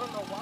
don't know why.